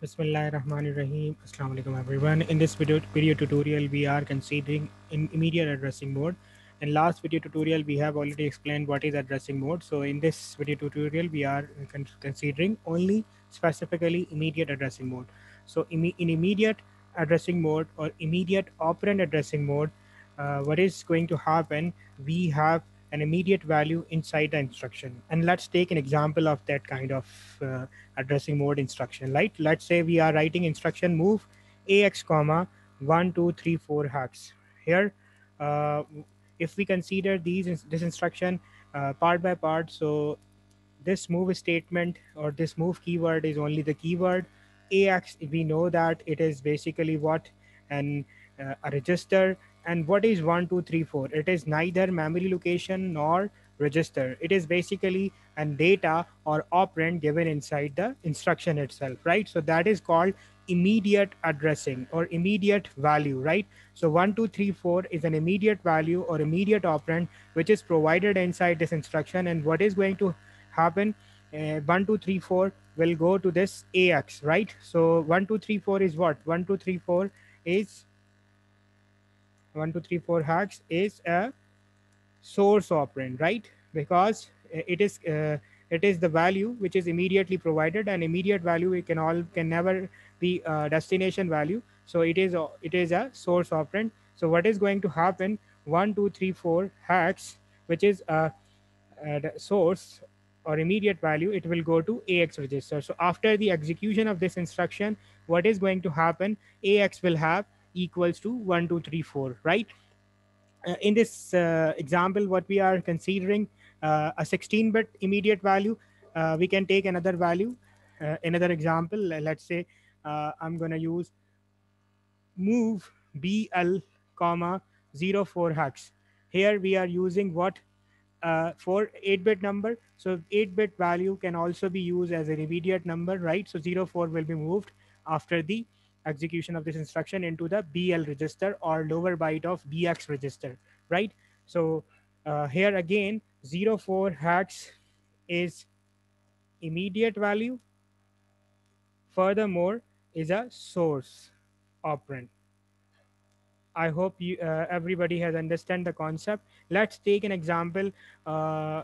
Bismillahirrahmanirrahim. Assalamu alaikum everyone. In this video, video tutorial, we are considering in immediate addressing mode. In last video tutorial, we have already explained what is addressing mode. So in this video tutorial, we are con considering only specifically immediate addressing mode. So in, in immediate addressing mode or immediate operand addressing mode, uh, what is going to happen? We have an immediate value inside the instruction. And let's take an example of that kind of uh, addressing mode instruction, right? Let's say we are writing instruction move AX comma one, two, three, four hex. Here, uh, if we consider these this instruction uh, part by part, so this move statement or this move keyword is only the keyword AX. We know that it is basically what an uh, a register and what is 1234? It is neither memory location nor register. It is basically an data or operand given inside the instruction itself, right? So that is called immediate addressing or immediate value, right? So 1234 is an immediate value or immediate operand which is provided inside this instruction. And what is going to happen? Uh, 1234 will go to this AX, right? So 1234 is what? 1234 is one, two, three, four hex is a source operand, right? Because it is uh, it is the value which is immediately provided, and immediate value it can all can never be a destination value. So it is it is a source operand. So what is going to happen? One, two, three, four hex, which is a, a source or immediate value, it will go to AX register. So after the execution of this instruction, what is going to happen? AX will have equals to 1, 2, 3, 4, right? Uh, in this uh, example, what we are considering uh, a 16-bit immediate value, uh, we can take another value. Uh, another example, let's say uh, I'm going to use move BL comma 04 hex. Here we are using what for 8-bit number. So 8-bit value can also be used as an immediate number, right? So 04 will be moved after the execution of this instruction into the BL register or lower byte of BX register, right? So uh, here again, 04 hex is immediate value. Furthermore, is a source operand. I hope you, uh, everybody has understand the concept. Let's take an example uh,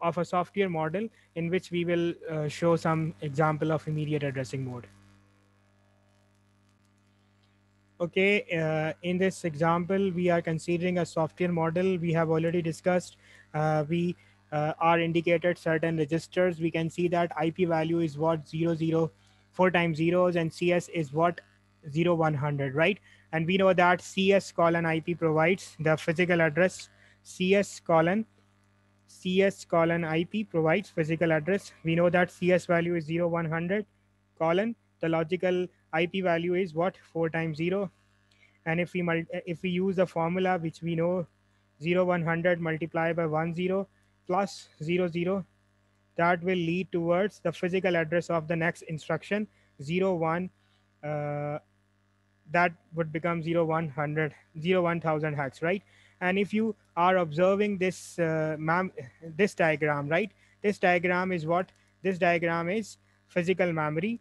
of a software model in which we will uh, show some example of immediate addressing mode. Okay, uh, in this example, we are considering a software model. We have already discussed. Uh, we uh, are indicated certain registers. We can see that IP value is what zero zero four times zeros and CS is what zero one hundred, right? And we know that CS colon IP provides the physical address. CS colon CS colon IP provides physical address. We know that CS value is zero one hundred colon the logical IP value is what? 4 times 0 and if we if we use the formula which we know 0 100 multiplied by 1 0 plus 0 0 that will lead towards the physical address of the next instruction 0 1 uh, that would become 0 100 0 1000 hex right? And if you are observing this uh, this diagram right? This diagram is what? This diagram is physical memory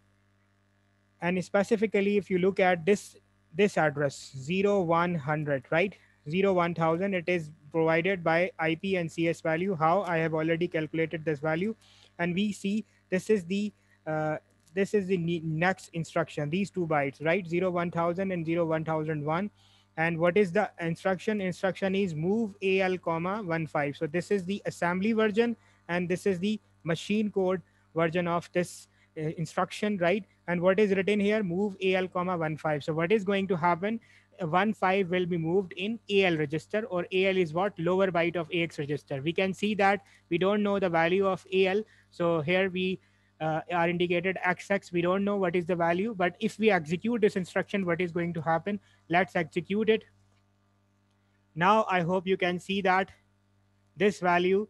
and specifically if you look at this this address 0100 right? 01000 it is provided by ip and cs value. How? I have already calculated this value. And we see this is the uh, this is the next instruction these two bytes right? 01000 and 01001 and what is the instruction? Instruction is move al comma 15 so this is the assembly version and this is the machine code version of this instruction, right? And what is written here, move AL comma 15. So what is going to happen? 15 will be moved in AL register or AL is what lower byte of AX register. We can see that we don't know the value of AL. So here we uh, are indicated XX. We don't know what is the value, but if we execute this instruction, what is going to happen? Let's execute it. Now I hope you can see that this value,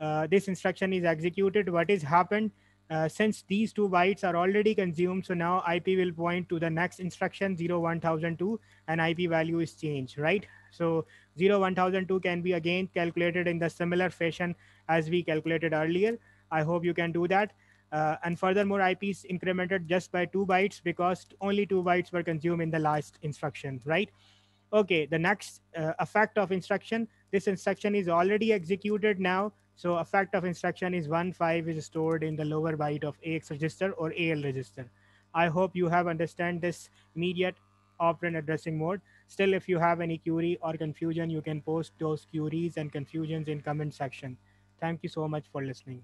uh, this instruction is executed. What is happened? Uh, since these two bytes are already consumed, so now IP will point to the next instruction 01002 and IP value is changed, right? So 01002 can be again calculated in the similar fashion as we calculated earlier. I hope you can do that. uh, and furthermore ip is incremented just by two bytes because only two bytes were consumed in the last instruction right okay the next uh, effect of instruction. This instruction is already executed now. So effect of instruction is 1 5 is stored in the lower byte of ax register or al register. I hope you have understand this immediate operand addressing mode. Still if you have any query or confusion you can post those queries and confusions in comment section. Thank you so much for listening